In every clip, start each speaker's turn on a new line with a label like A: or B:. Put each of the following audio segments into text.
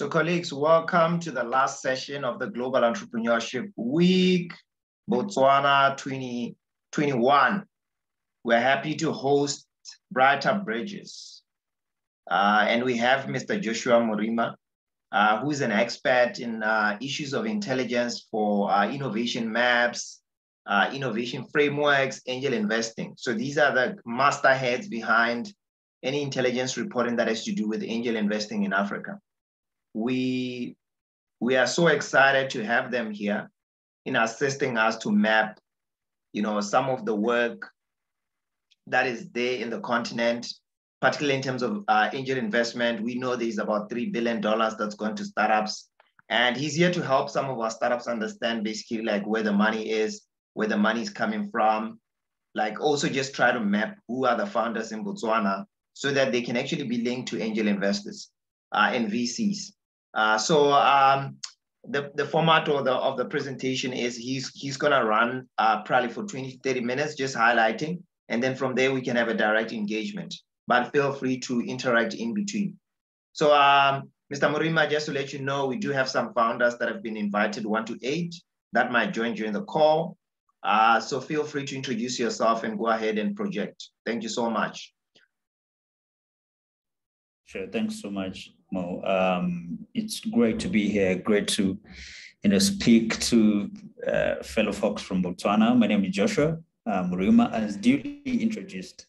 A: So colleagues, welcome to the last session of the Global Entrepreneurship Week, Botswana 2021. We're happy to host Briter Bridges. Uh, and we have Mr. Joshua Murima, uh, who's an expert in uh, issues of intelligence for uh, innovation maps, uh, innovation frameworks, angel investing. So these are the master heads behind any intelligence reporting that has to do with angel investing in Africa. We, we are so excited to have them here in assisting us to map, you know, some of the work that is there in the continent, particularly in terms of uh, angel investment. We know there's about $3 billion that's going to startups. And he's here to help some of our startups understand basically like where the money is, where the money is coming from, like also just try to map who are the founders in Botswana so that they can actually be linked to angel investors uh, and VCs. Uh, so um, the, the format of the, of the presentation is he's, he's gonna run uh, probably for 20, 30 minutes, just highlighting. And then from there, we can have a direct engagement, but feel free to interact in between. So um, Mr. Murima, just to let you know, we do have some founders that have been invited one to eight that might join during the call. Uh, so feel free to introduce yourself and go ahead and project. Thank you so much.
B: Sure, thanks so much, Mo. Um, it's great to be here. Great to, you know, speak to uh, fellow folks from Botswana. My name is Joshua uh, Murima. As duly introduced,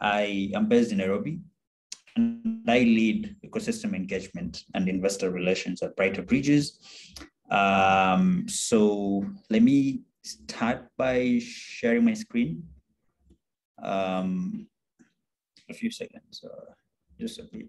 B: I am based in Nairobi, and I lead ecosystem engagement and investor relations at Briter Bridges. Um, so let me start by sharing my screen. Um, a few seconds, uh, just a bit.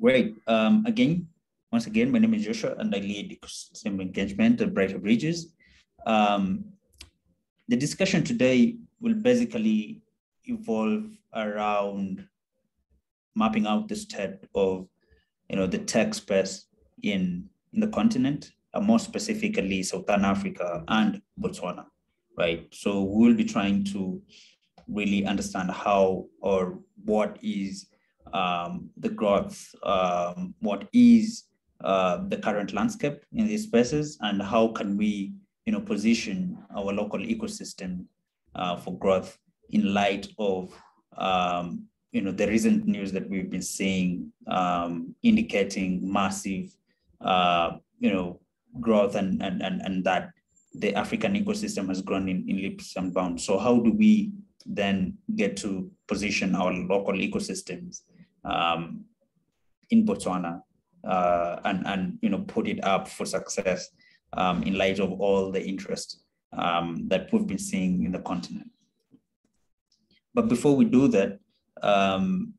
B: Great. Um, again, once again, my name is Joshua and I lead ecosystem engagement at Briter Bridges. Um, the discussion today will basically evolve around mapping out the state of you know, the tech space in, in the continent, uh, more specifically Southern Africa and Botswana, right? So we'll be trying to really understand how or what is um, the growth, um, what is uh, the current landscape in these spaces, and how can we, you know, position our local ecosystem uh, for growth in light of, um, you know, the recent news that we've been seeing um, indicating massive, uh, you know, growth and, and, and, and that the African ecosystem has grown in, in leaps and bounds. So how do we then get to position our local ecosystems um, in Botswana uh, and, and you know put it up for success um, in light of all the interest um, that we've been seeing in the continent. But before we do that, um,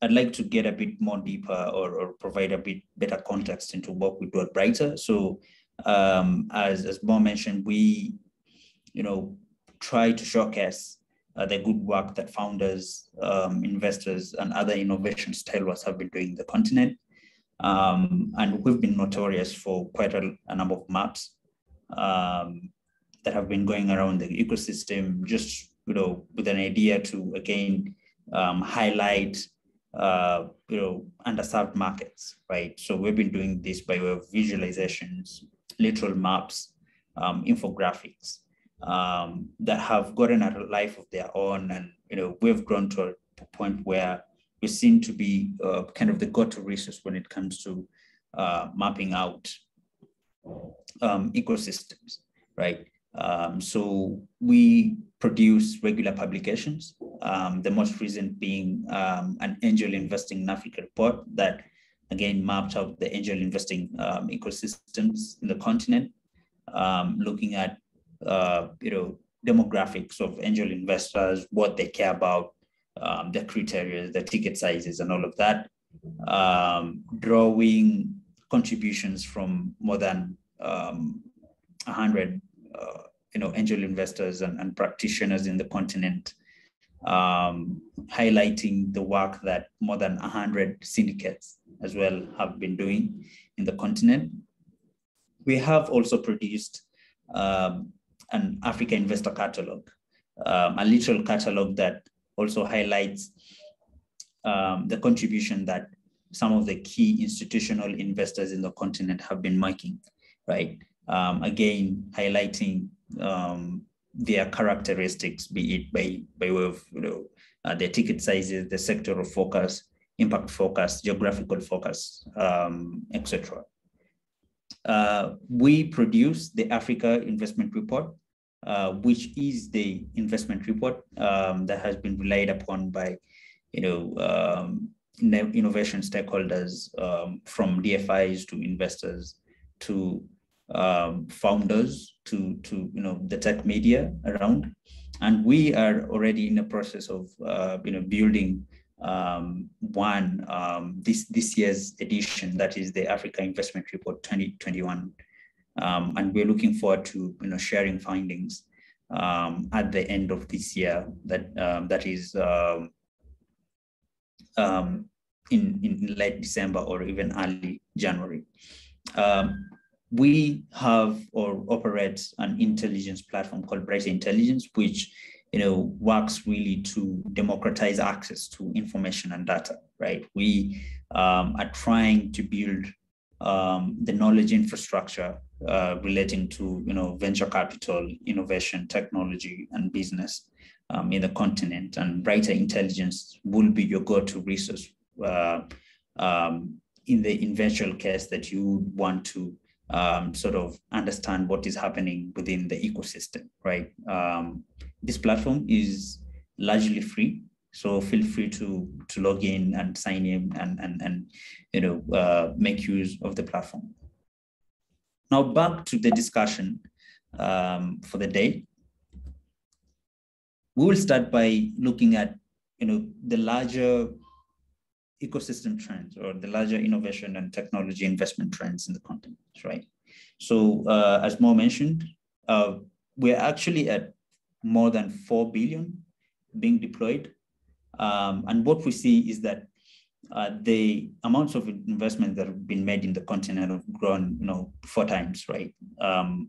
B: I'd like to get a bit more deeper or, or, provide a bit better context into what we do at Briter. So um, as, as Mo mentioned, we, you know, try to showcase uh, the good work that founders, um, investors, and other innovation stalwarts have been doing in the continent. Um, and we've been notorious for quite a, a number of maps um, that have been going around the ecosystem, just you know, with an idea to again um, highlight uh, you know underserved markets, right? So we've been doing this by way of visualizations, literal maps, um, infographics, um, that have gotten a life of their own. And, you know, we've grown to a point where we seem to be uh, kind of the go-to resource when it comes to uh, mapping out um, ecosystems, right? Um, so we produce regular publications, um, the most recent being um, an angel investing in Africa report that again mapped out the angel investing um, ecosystems in the continent, um, looking at uh, you know, demographics of angel investors, what they care about, um, their criteria, their ticket sizes, and all of that. um, drawing contributions from more than um, 100 uh, you know, angel investors and, and practitioners in the continent, um, highlighting the work that more than 100 syndicates as well have been doing in the continent. We have also produced um, an Africa Investor Catalog, um, a literal catalog that also highlights um, the contribution that some of the key institutional investors in the continent have been making, right? Um, again, highlighting um, their characteristics, be it by, by way of you know, uh, their ticket sizes, the sectoral focus, impact focus, geographical focus, um, etc. Uh, we produce the Africa Investment Report, uh, which is the investment report um, that has been relied upon by, you know, um, innovation stakeholders um, from DFIs to investors to um, founders to, to, you know, the tech media around. And we are already in the process of, uh, you know, building um, one um, this this year's edition that is the Africa Investment Report 2021, um, and we're looking forward to you know sharing findings um, at the end of this year. That um, that is um, in in late December or even early January. we have or operate an intelligence platform called Briter Intelligence, which you know, works really to democratize access to information and data, right? We um, are trying to build um, the knowledge infrastructure uh, relating to, you know, venture capital, innovation, technology, and business um, in the continent. And Briter Intelligence will be your go-to resource uh, um, in the eventual case that you want to um, sort of understand what is happening within the ecosystem, right? Um, this platform is largely free, so feel free to to log in and sign in and and and you know uh, make use of the platform. Now back to the discussion um, for the day. We will start by looking at you know the larger ecosystem trends or the larger innovation and technology investment trends in the continent, right? So uh, as Mo mentioned, uh, we're actually at more than 4 billion being deployed. Um, and what we see is that uh, the amounts of investment that have been made in the continent have grown, you know, four times, right? Um,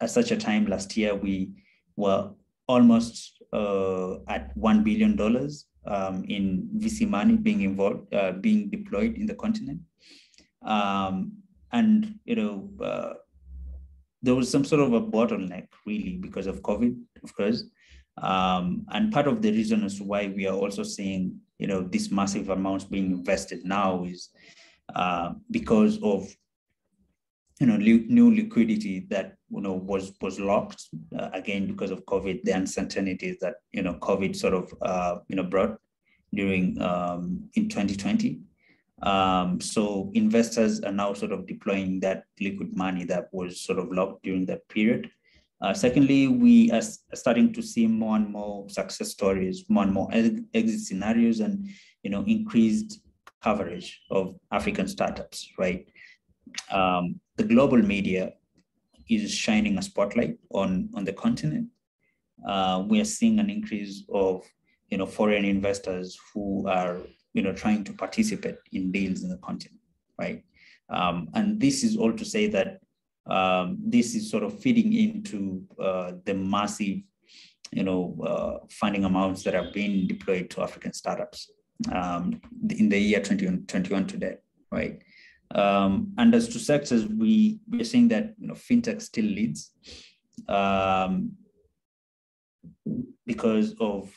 B: at such a time last year, we were almost uh, at $1 billion um, in VC money being involved, uh, being deployed in the continent. Um, and, you know, uh, there was some sort of a bottleneck really because of COVID, of course. Um, and part of the reason as to why we are also seeing, you know, these massive amounts being invested now is uh, because of, you know, new liquidity that, you know, was was locked uh, again because of COVID, the uncertainties that, you know, COVID sort of, uh, you know, brought during um, in 2020. Um, so investors are now sort of deploying that liquid money that was sort of locked during that period. Uh, secondly, we are starting to see more and more success stories, more and more exit scenarios, and you know increased coverage of African startups. Right, um, the global media is shining a spotlight on on the continent. Uh, we are seeing an increase of you know foreign investors who are you know, trying to participate in deals in the continent, right? Um, and this is all to say that um, this is sort of feeding into uh, the massive, you know, uh, funding amounts that are being deployed to African startups um, in the year 2021 today, right? Um, and as to sectors, we we're seeing that you know fintech still leads um, because of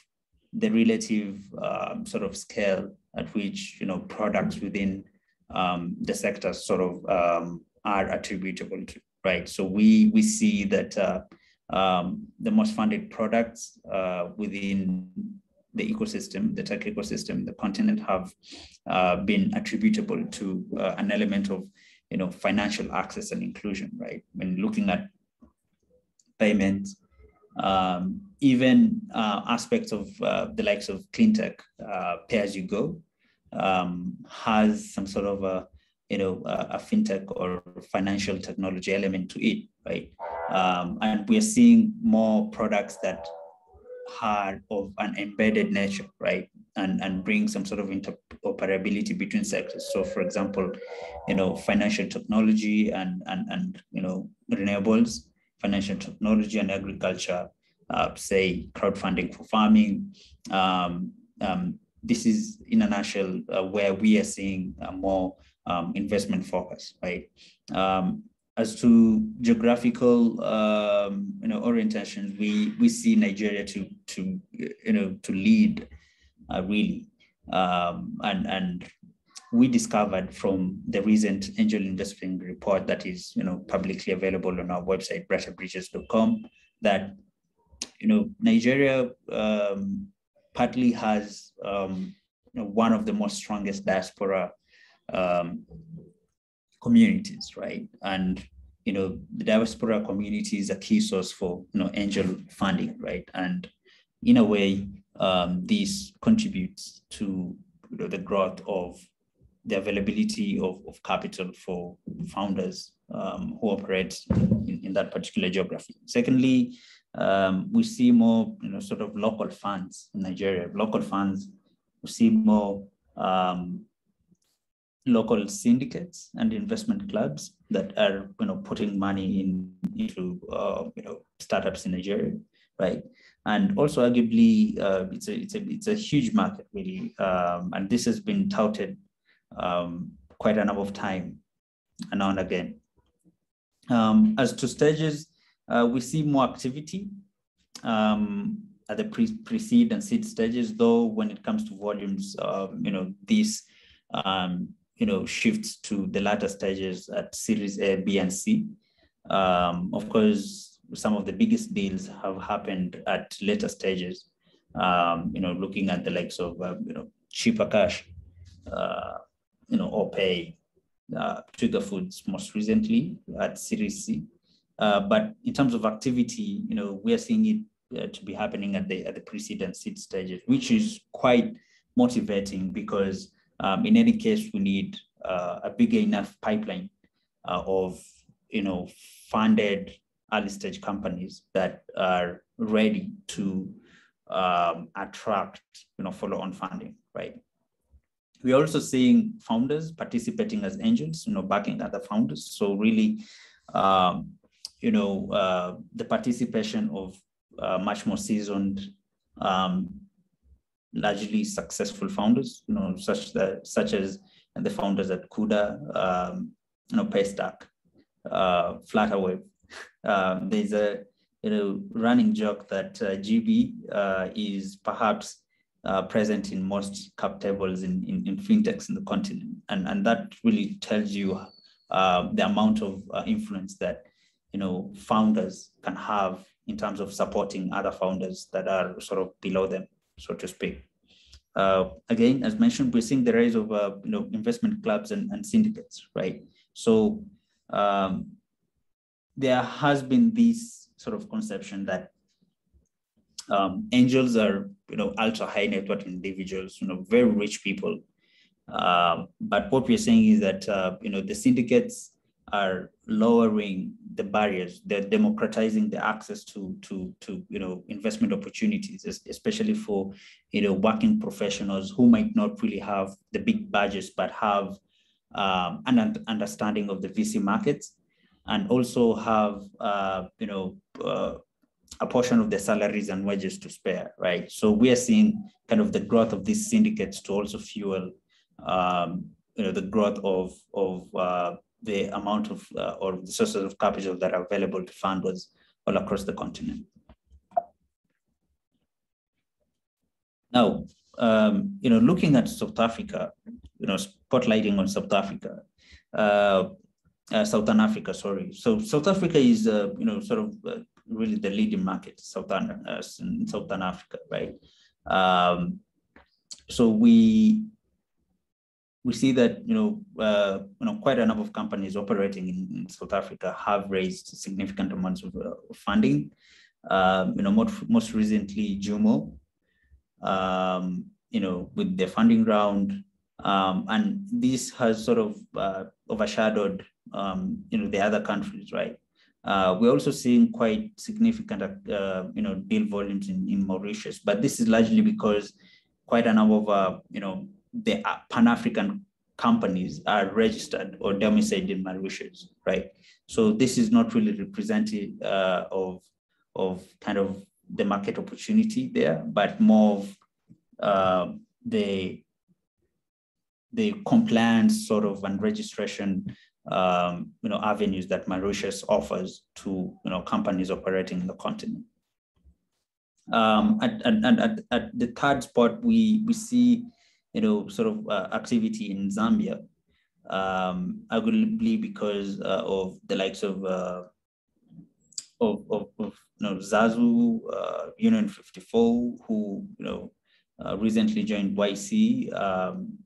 B: the relative um, sort of scale at which you know products within um, the sector sort of are attributable to, right? So we we see that uh, um, the most funded products uh, within the ecosystem, the tech ecosystem, the continent have uh, been attributable to uh, an element of you know financial access and inclusion, right? When looking at payments, um, even uh, aspects of uh, the likes of clean pay as you go, um, has some sort of a you know a, a, fintech or financial technology element to it, right? Um, and we are seeing more products that are of an embedded nature, right? And and bring some sort of interoperability between sectors. So, for example, you know, financial technology and and and you know renewables, financial technology and agriculture, uh, say crowdfunding for farming. Um, um, this is in a nutshell uh, where we are seeing a more um, investment focus, right? Um, as to geographical, um, you know, orientations, we we see Nigeria to to you know to lead, uh, really, um, and and we discovered from the recent angel investing report that is you know publicly available on our website briterbridges.com that you know Nigeria um, partly has um, you know, one of the most strongest diaspora um, communities, right? And you know, the diaspora community is a key source for you know angel funding, right? And in a way, um, this contributes to you know, the growth of the availability of, of capital for founders um, who operate in, in, that particular geography. Secondly, um, we see more, you know, sort of local funds in Nigeria. Local funds, we see more um, local syndicates and investment clubs that are, you know, putting money in into, uh, you know, startups in Nigeria, right? And also, arguably, uh, it's a it's a it's a huge market, really, um, and this has been touted um, quite a number of time, and and again. Um, as to stages, uh, we see more activity um, at the pre- pre-seed and seed stages, though when it comes to volumes, uh, you know, these, um, you know, shifts to the latter stages at Series A, B, and C. Um, of course, some of the biggest deals have happened at later stages. Um, you know, looking at the likes of uh, you know Chipper Cash, uh, you know, OPay, uh, Twiga Foods most recently at Series C. Uh, but in terms of activity, you know, we are seeing it uh, to be happening at the at the precedent seed stages, which is quite motivating because um, in any case we need uh, a bigger enough pipeline uh, of you know funded early stage companies that are ready to um, attract you know follow on funding, right? We're also seeing founders participating as angels, you know, backing other founders. So really, um, you know, uh, the participation of uh, much more seasoned, um, largely successful founders, you know, such that such as the founders at Kuda, um, you know, Paystack, uh, Flutterwave. Um, there's a you know running joke that uh, GB uh, is perhaps uh, present in most cap tables in, in, in, fintechs in the continent, and and that really tells you uh, the amount of uh, influence that you know, founders can have in terms of supporting other founders that are sort of below them, so to speak. Uh, again, as mentioned, we're seeing the rise of uh, you know investment clubs and, and syndicates, right? So um, there has been this sort of conception that um, angels are you know ultra high net worth individuals, you know, very rich people. Uh, but what we're saying is that uh, you know the syndicates are lowering the barriers they're democratizing the access to to to you know investment opportunities especially for you know working professionals who might not really have the big budgets but have um, an understanding of the vc markets and also have uh, you know uh, a portion of their salaries and wages to spare right? So we are seeing kind of the growth of these syndicates to also fuel um, you know the growth of of uh, the amount of uh, or the sources of capital that are available to funders all across the continent. Now, um, you know, looking at South Africa, you know, spotlighting on South Africa, uh, uh, Southern Africa, sorry. So South Africa is, uh, you know, sort of uh, really the leading market, Southern, uh, Southern Africa, right? Um, so we we see that you know, uh, you know quite a number of companies operating in, South Africa have raised significant amounts of uh, funding. Um, you know, most, most recently, Jumo, um, you know, with their funding round, Um, and this has sort of uh, overshadowed, um, you know, the other countries, right? Uh, we're also seeing quite significant, uh, you know, deal volumes in, in Mauritius, but this is largely because quite a number of, uh, you know, the uh, Pan-African companies are registered or domiciled in Mauritius, right? So this is not really representative uh, of, of kind of the market opportunity there, but more of uh, the, the compliance sort of and registration um, you know, avenues that Mauritius offers to you know, companies operating in the continent. Um, and, and, at, at the third spot, we, we see you know, sort of uh, activity in Zambia, um, arguably because uh, of the likes of, uh, of, of, of, you know, Zazu, uh, Union 54, who, you know, uh, recently joined YC. Um,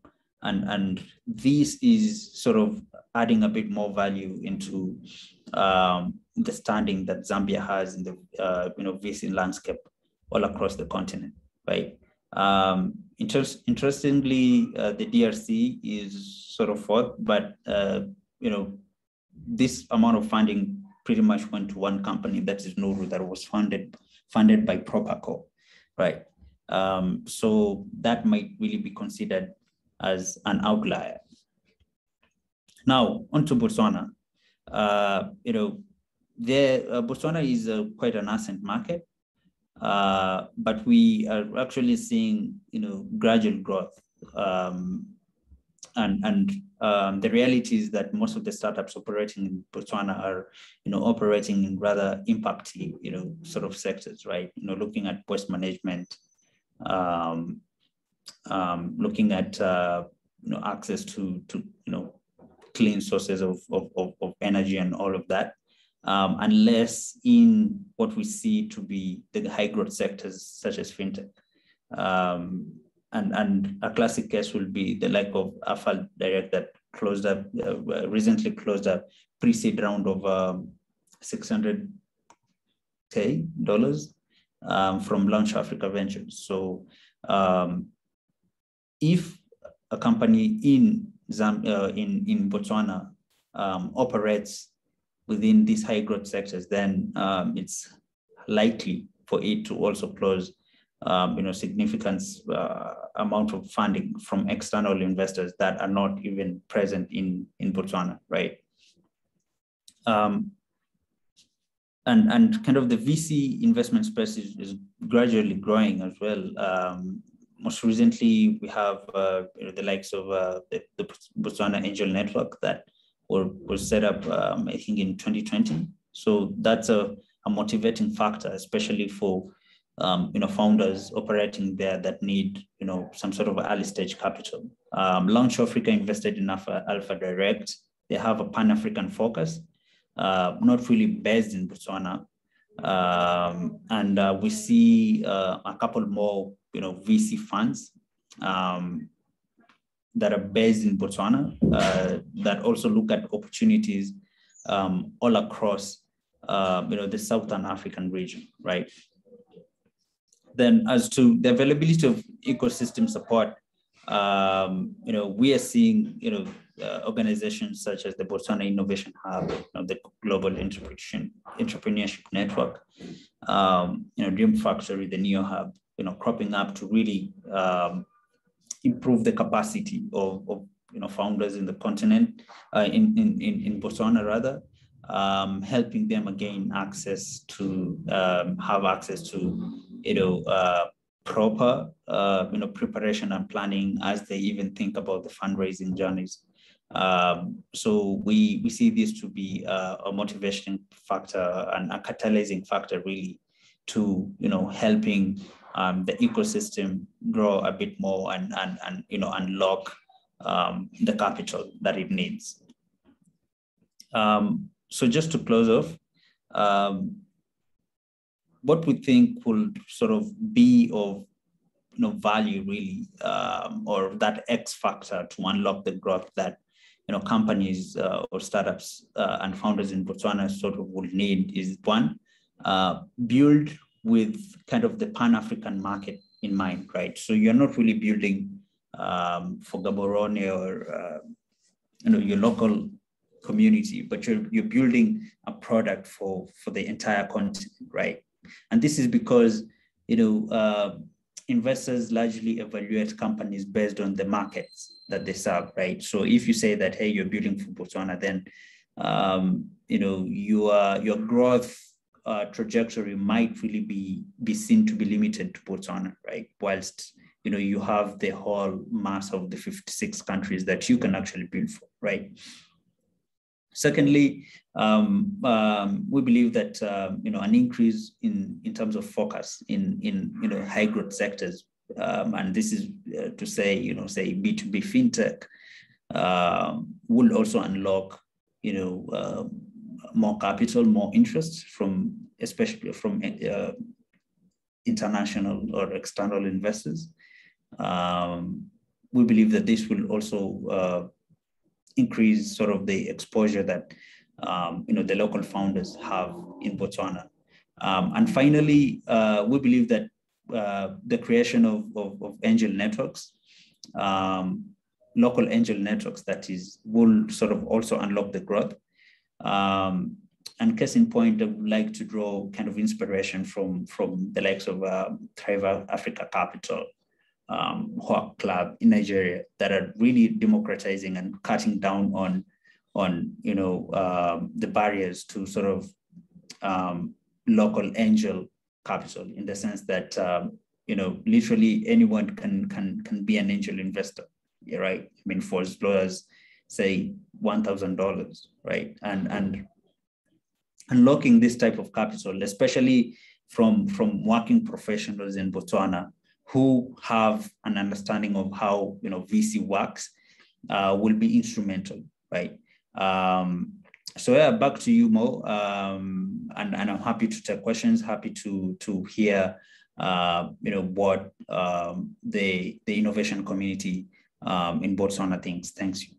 B: and, and this is sort of adding a bit more value into um, the standing that Zambia has in the, uh, you know, VC landscape all across the continent, right? Um, interest, interestingly, uh, the DRC is sort of fourth, but uh, you know, this amount of funding pretty much went to one company that is Nuru that was funded funded by Proparco, right? Um, so that might really be considered as an outlier. Now, on to Botswana. Uh, you know, there, uh, Botswana is quite an nascent market. Uh, but we are actually seeing, you know, gradual growth. Um, and and um, the reality is that most of the startups operating in Botswana are, you know, operating in rather impacty, you know, sort of sectors, right? You know, looking at waste management, um, um, looking at, uh, you know, access to, to, you know, clean sources of, of, of, of energy and all of that um, unless in what we see to be the high growth sectors such as fintech. Um, and, and a classic case will be the like of Alpha Direct that closed up, uh, recently closed a pre-seed round of um, 600K dollars um, from Launch Africa Ventures. So um, if a company in, Zam, uh, in, in Botswana um, operates within these high growth sectors, then um, it's likely for it to also close um, you know, significant uh, amount of funding from external investors that are not even present in, in Botswana, right? Um, and, and kind of the VC investment space is, is gradually growing as well. Um, most recently, we have uh, you know, the likes of uh, the, the Botswana Angel Network that were, was set up, um, I think, in 2020. So that's a, a motivating factor, especially for um, you know founders operating there that need you know some sort of early stage capital. Um, Launch Africa invested in Alpha, Alpha Direct. They have a Pan African focus, uh, not really based in Botswana, um, and uh, we see uh, a couple more you know VC funds um, that are based in Botswana uh, that also look at opportunities um, all across uh, you know the Southern African region, right? Then as to the availability of ecosystem support, um, you know, we are seeing, you know, uh, organizations such as the Botswana Innovation Hub, you know, the Global Entrepreneurship, Network, um, you know, Dream Factory, the Neo Hub, you know, cropping up to really um, improve the capacity of, of you know founders in the continent, uh, in, in, in Botswana rather, um, helping them again access to um, have access to you know uh, proper uh, you know preparation and planning as they even think about the fundraising journeys. Um, so we we see this to be uh, a motivation factor and a catalyzing factor really to you know helping um, the ecosystem grow a bit more and, and, and you know, unlock um, the capital that it needs. Um, so just to close off, um, what we think will sort of be of you know, value really, um, or that X factor to unlock the growth that you know companies uh, or startups uh, and founders in Botswana sort of will need is one, uh, build with kind of the Pan-African market in mind, right? So you're not really building um, for Gaborone or uh, you know your local community, but you're you're building a product for for the entire continent, right? And this is because you know uh, investors largely evaluate companies based on the markets that they serve, right? So if you say that hey, you're building for Botswana, then um, you know your your growth uh, trajectory might really be be seen to be limited to Botswana, right? Whilst you know you have the whole mass of the 56 countries that you can actually build for, right? Secondly, um, um, we believe that um, you know an increase in in terms of focus in in you know high growth sectors, um, and this is uh, to say you know say B two B fintech uh, will also unlock you know uh, more capital, more interest from especially from uh, international or external investors. Um, we believe that this will also uh, increase sort of the exposure that um, you know the local founders have in Botswana. Um, and finally, uh, we believe that uh, the creation of, of, of angel networks, um, local angel networks, that is, will sort of also unlock the growth. Um, and case in point, I would like to draw kind of inspiration from, from the likes of uh, Thrive Africa Capital, um, Hawk Club in Nigeria that are really democratizing and cutting down on, on you know, um, the barriers to sort of um, local angel capital in the sense that um, you know literally anyone can can can be an angel investor, right? I mean, for as low as say one thousand dollars, right? And and unlocking this type of capital, especially from from working professionals in Botswana who have an understanding of how you know VC works uh, will be instrumental, right? Um, so yeah, back to you, Mo, um, and, and I'm happy to take questions. Happy to to hear uh, you know what um, the the innovation community um, in Botswana thinks. Thanks you.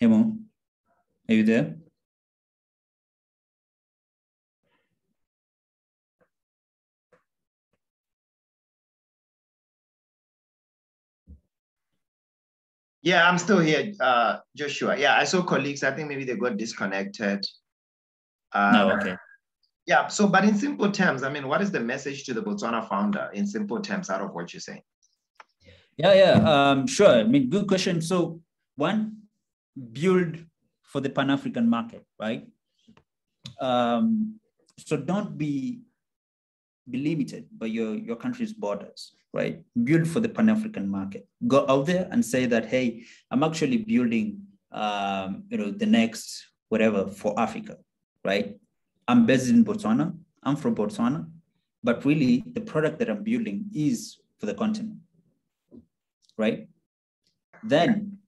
B: Hey, Mo, are you there?
A: Yeah, I'm still here, uh, Joshua. Yeah, I saw colleagues. I think maybe they got disconnected.
B: Uh, no, okay.
A: Yeah, so, but in simple terms, I mean, what is the message to the Botswana founder in simple terms out of what you're saying?
B: Yeah, yeah, um, sure. I mean, good question. So, one, build for the Pan African market, right? Um, so don't be be limited by your, your country's borders, right? Build for the Pan African market. Go out there and say that, hey, I'm actually building, um, you know, the next whatever for Africa, right? I'm based in Botswana. I'm from Botswana, but really the product that I'm building is for the continent, right? Then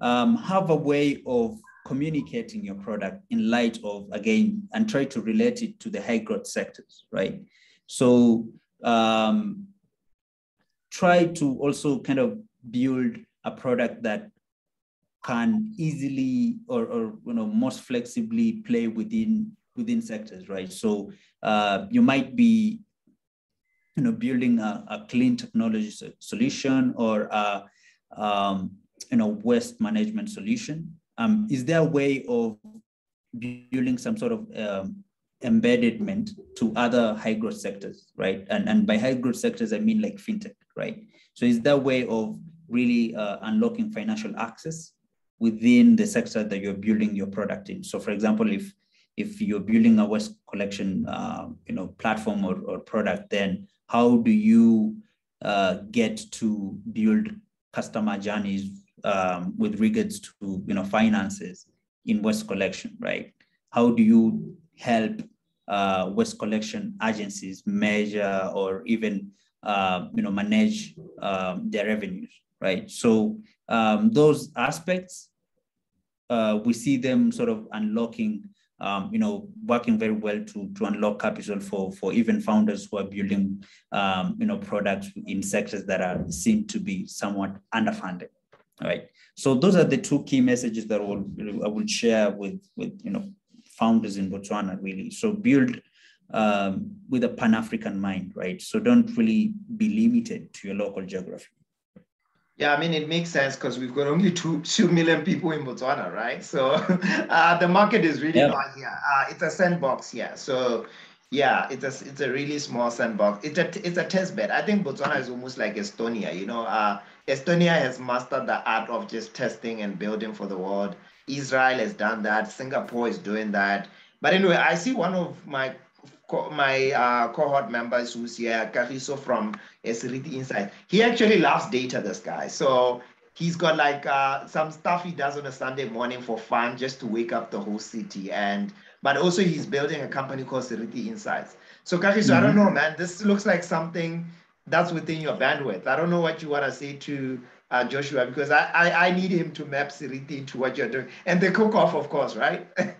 B: um, have a way of communicating your product in light of, again, and try to relate it to the high growth sectors, right? So um, try to also kind of build a product that can easily or, or you know most flexibly play within within sectors, right? So uh, you might be you know building a, a clean technology solution or a, um, you know, waste management solution. Um, is there a way of building some sort of um, embeddedment to other high growth sectors, right? And, and by high growth sectors, I mean like fintech, right? So is there a way of really uh, unlocking financial access within the sector that you're building your product in? So for example, if if you're building a waste collection uh, you know, platform or, or product, then how do you uh, get to build customer journeys um, with regards to you know finances in waste collection, right? How do you help uh, waste collection agencies measure or even uh, you know manage um, their revenues, right? So um, those aspects uh, we see them sort of unlocking um, you know, working very well to, to unlock capital for, for even founders who are building, um, you know, products in sectors that are seen to be somewhat underfunded, right? So those are the two key messages that I will, I will share with, with, you know, founders in Botswana, really. So build um, with a Pan-African mind, right? So don't really be limited to your local geography.
A: Yeah, I mean, it makes sense because we've got only two, two million people in Botswana, right? So uh, the market is really yep. not here. Uh, it's a sandbox here. So yeah, it's a, it's a really small sandbox. It's a, it's a test bed. I think Botswana is almost like Estonia, you know, uh, Estonia has mastered the art of just testing and building for the world. Israel has done that. Singapore is doing that. But anyway, I see one of my my uh, cohort members who's here, Kagiso from Seriti Insight, he actually loves data, this guy. So he's got like uh, some stuff he does on a Sunday morning for fun, just to wake up the whole city. And but also he's building a company called Seriti Insights. So Kagiso, mm-hmm. I don't mm-hmm. know, man, this looks like something that's within your bandwidth. I don't know what you want to say to uh, Joshua because I, I, I need him to map Seriti into what you're doing and the cook off, of course, right?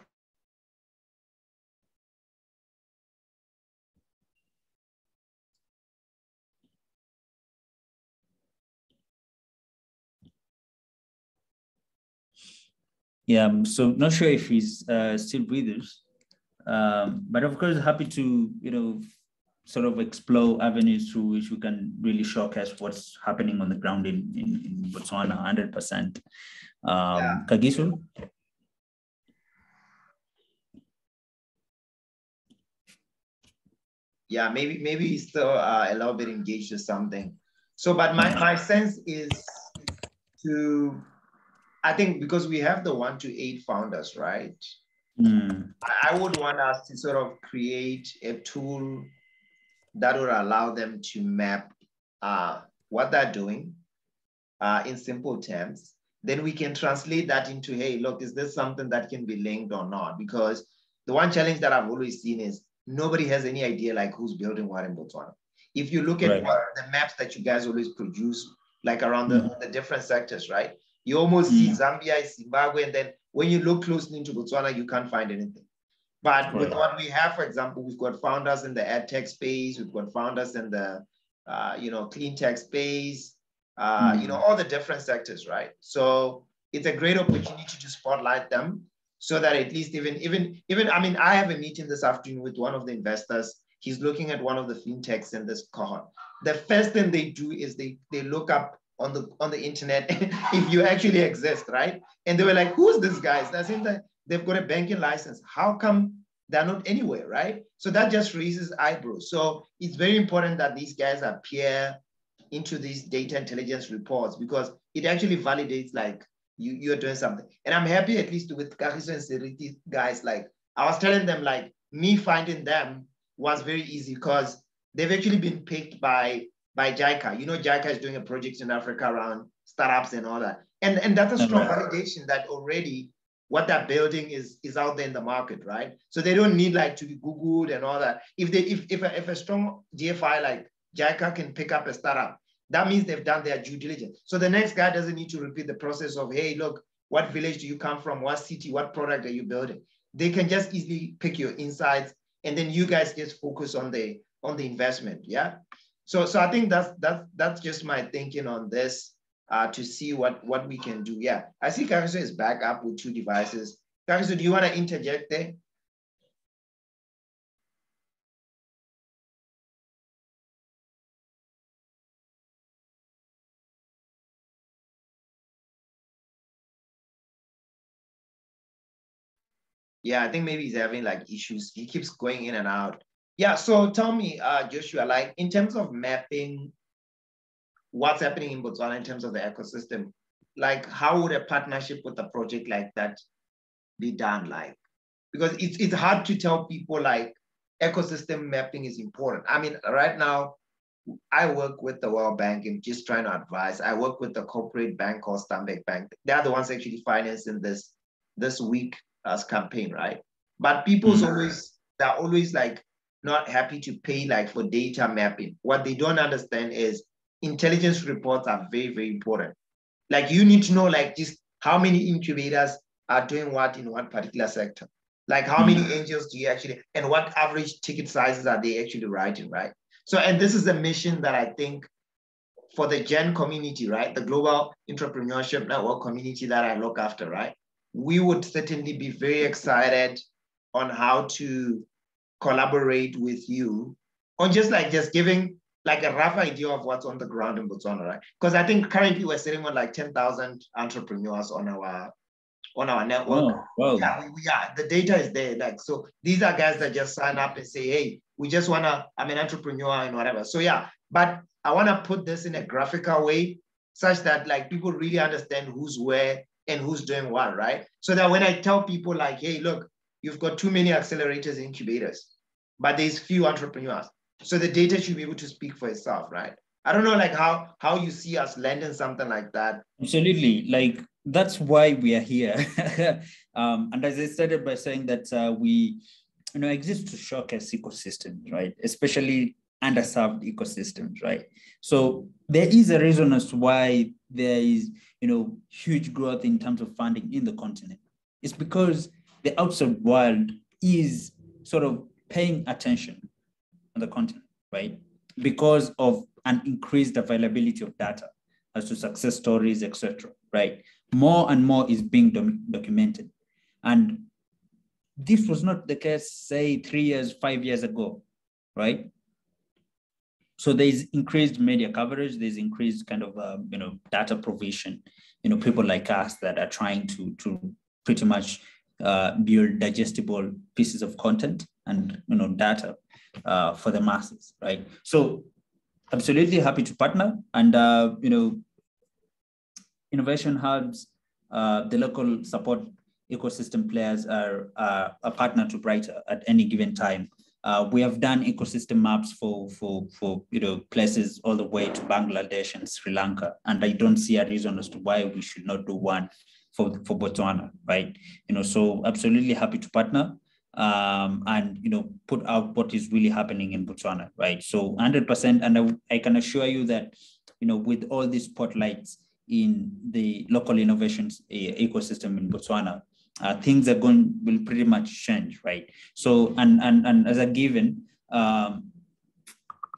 B: Yeah, um, so not sure if he's uh, still us, um, but of course happy to you know sort of explore avenues through which we can really showcase what's happening on the ground in in, in Botswana, hundred percent. Um, yeah. Kagiso.
A: Yeah, maybe maybe he's still uh, a little bit engaged with something. So, but my my sense is to I think because we have the one to eight founders, right? Mm. I would want us to sort of create a tool that would allow them to map uh, what they're doing uh, in simple terms. Then we can translate that into, hey, look, is this something that can be linked or not? Because the one challenge that I've always seen is nobody has any idea like who's building what in Botswana. If you look at right. the maps that you guys always produce, like around the, mm. the different sectors, right? You almost mm. see Zambia, Zimbabwe, and then when you look closely into Botswana, you can't find anything. But right. with what we have, for example, we've got founders in the ed tech space, we've got founders in the uh, you know clean tech space, uh, mm. you know all the different sectors, right? So it's a great opportunity to spotlight them, so that at least even even even I mean I have a meeting this afternoon with one of the investors. He's looking at one of the fintechs in this cohort. The first thing they do is they they look up on the on the internet if you actually exist, right? And they were like, who's this guy? That's in that they've got a banking license. How come they're not anywhere, right? So that just raises eyebrows. So it's very important that these guys appear into these data intelligence reports because it actually validates like you, you're doing something. And I'm happy at least with Kagiso and Seriti guys, like I was telling them like me finding them was very easy because they've actually been picked by by JICA. You know, JICA is doing a project in Africa around startups and all that. And, and that's a strong validation that already what they're building is, is out there in the market, right? So they don't need like to be Googled and all that. If they if, if, a, if a strong DFI like JICA can pick up a startup, that means they've done their due diligence. So the next guy doesn't need to repeat the process of, hey, look, what village do you come from? What city? What product are you building? They can just easily pick your insights, and then you guys just focus on the on the investment. Yeah. So, so I think that's that's that's just my thinking on this uh, to see what what we can do. Yeah, I see Kagiso is back up with two devices. Kagiso, do you want to interject there? Yeah, I think maybe he's having like issues. He keeps going in and out. Yeah, so tell me, uh, Joshua, like in terms of mapping what's happening in Botswana in terms of the ecosystem, like how would a partnership with a project like that be done? Like, because it's, it's hard to tell people like ecosystem mapping is important. I mean, right now, I work with the World Bank and just trying to advise. I work with the corporate bank called Stanbic Bank. They are the ones actually financing this this week as campaign, right? But people's mm-hmm. always they're always like, not happy to pay like for data mapping. What they don't understand is intelligence reports are very, very important. Like you need to know like just how many incubators are doing what in one particular sector. Like how many mm. angels do you actually, and what average ticket sizes are they actually writing, right? So, and this is a mission that I think for the GEN community, right? The global entrepreneurship network community that I look after, right? We would certainly be very excited on how to collaborate with you on just like just giving like a rough idea of what's on the ground in Botswana, right? Because I think currently we're sitting on like 10,000 entrepreneurs on our on our network. Oh, Yeah, we, we are. The data is there. Like, so these are guys that just sign up and say, hey, we just wanna, I'm an entrepreneur and whatever. So yeah, but I wanna put this in a graphical way such that like people really understand who's where and who's doing what, right? So that when I tell people like, hey, look, you've got too many accelerators, incubators, but there's few entrepreneurs. So the data should be able to speak for itself, right? I don't know like how how you see us landing something like that.
B: Absolutely. Like that's why we are here. um, and as I started by saying that uh, we you know exist to showcase ecosystems, right? Especially underserved ecosystems, right? So there is a reason as to why there is you know huge growth in terms of funding in the continent. It's because the outside world is sort of paying attention on the continent, right? Because of an increased availability of data as to success stories, etc. Right? More and more is being documented, and this was not the case, say, three years, five years ago, right? So there's increased media coverage. There's increased kind of uh, you know data provision. You know, people like us that are trying to to pretty much uh, build digestible pieces of content and you know data uh, for the masses, right? So absolutely happy to partner and uh, you know innovation hubs, uh, the local support ecosystem players are, a partner to Briter at any given time. Uh, we have done ecosystem maps for, for, for you know, places all the way to Bangladesh and Sri Lanka. And I don't see a reason as to why we should not do one for, for Botswana, right? You know, so absolutely happy to partner um, and you know put out what is really happening in Botswana, right? So 100%, and I, I can assure you that you know with all these spotlights in the local innovations ecosystem in Botswana, uh, things are going will pretty much change, right? So and and and as a given, um,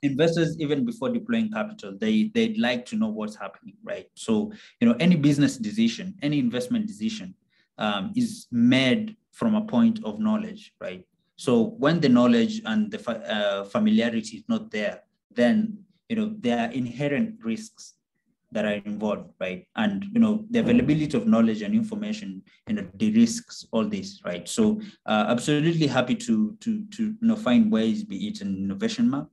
B: investors even before deploying capital, they they'd like to know what's happening, right? So you know any business decision, any investment decision um, is made from a point of knowledge, right? So when the knowledge and the uh, familiarity is not there, then you know there are inherent risks that are involved, right? And you know the availability of knowledge and information, you know, de-risks all this, right? So uh, absolutely happy to to to you know find ways, be it an innovation map,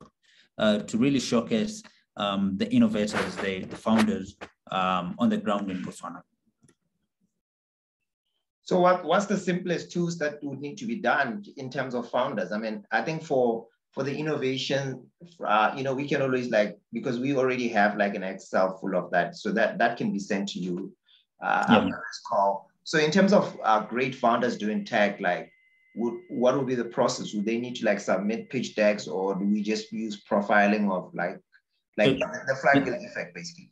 B: uh, to really showcase um, the innovators, the, the founders um, on the ground in Botswana.
A: So what, what's the simplest tools that would need to be done in terms of founders? I mean, I think for for the innovation, uh, you know, we can always like, because we already have like an Excel full of that. So that, that can be sent to you uh, yeah. after this call. So in terms of uh, great founders doing tech, like would, what would be the process? Would they need to like submit pitch decks or do we just use profiling of like, like the flywheel effect basically?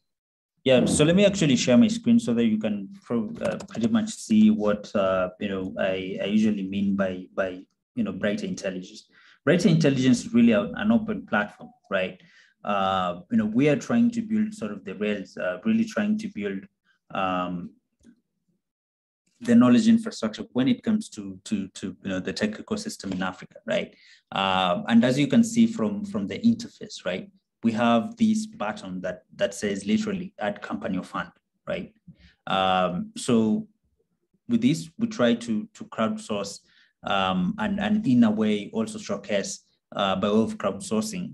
B: Yeah, so let me actually share my screen so that you can pro, uh, pretty much see what uh, you know I, I usually mean by by you know Briter Intelligence. Briter Intelligence is really a, an open platform, right? Uh, you know, we are trying to build sort of the rails, uh, really trying to build um, the knowledge infrastructure when it comes to to to you know the tech ecosystem in Africa, right? Uh, and as you can see from from the interface, right, we have this button that that says literally add company or fund, right? Um, so with this, we try to to crowdsource um, and and in a way also showcase uh, by way of crowdsourcing,